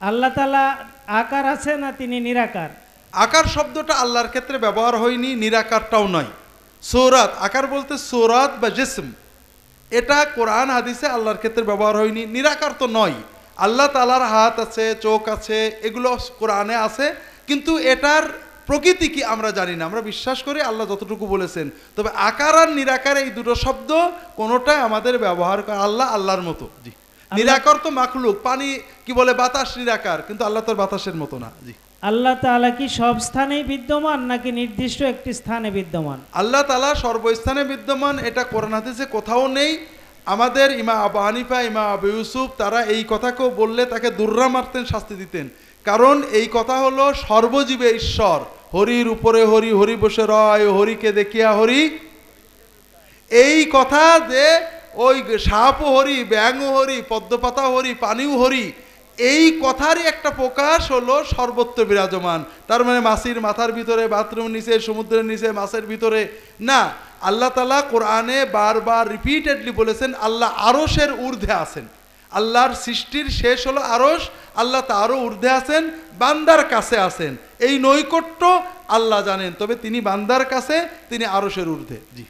আল্লাহ তালা আকার আছে না তিনি নিরাকার? আকার শব্দটা আল্লাহর ক্ষেত্রে ব্যবহার হয়নি নিরাকারটাও নয়। সৌরাত আকার বলতে সৌরাত বা জিসম। এটা কোরআন হাদিসে আল্লাহর ক্ষেত্রে ব্যবহার হয়নি নিরাকার তো নয়। আল্লাহ তালার হাত আছে চোখ আছে এগুলো কোরআনে আছে কিন্তু এটার প্রকৃতি কি আমরা জানি না। আমরা বিশ্বাস করি আল্লাহ যতটুকু বলেছেন। তবে আকার আর নিরাকার এই দুটো শব্দ কোনোটাই আমাদের ব্যবহার করে আল্লাহ আল্লাহর মতো। জি। নিরাকার তো মাখলুক পানি কি বলে? বাতাস নিরাকার। কিন্তু আল্লাহ তোর বাতাসের মতো না। জি। আল্লাহ তাআলা কি সব স্থানেই বিদ্যমান নাকি নির্দিষ্ট একটি স্থানে বিদ্যমান? আল্লাহ তালা সর্বস্থানে বিদ্যমান এটা কোরআন হাদিসে কোথাও নেই। আমাদের ইমা আবু হানিফা ইমা আবু ইউসুফ তারা এই কথাকেও বললে তাকে দুর্রা মারতেন শাস্তি দিতেন। কারণ এই কথা হলো সর্বজীবে ঈশ্বর। হরির উপরে হরি হরি বসে রয় হরিকে দেখিয়া হরি। এই কথা যে ওই সাপও হরি ব্যাঙও হরি পদ্মপাতা হরি পানিও হরি এই কথারই একটা প্রকাশ হলো সর্বত্র বিরাজমান। তার মানে মাসির মাথার ভিতরে বাথরুম নিচে, সমুদ্রের নিচে মাছের ভিতরে। না, আল্লাহ তালা কোরআনে বারবার রিপিটেডলি বলেছেন, আল্লাহ আরসের ঊর্ধ্বে আছেন। আল্লাহর সৃষ্টির শেষ হলো আরস আল্লাহ তা তারও ঊর্ধ্বে আছেন, বান্দার কাছে আছেন। এই নৈকট্য আল্লাহ জানেন, তবে তিনি বান্দার কাছে, তিনি আরসের ঊর্ধ্বে। জি।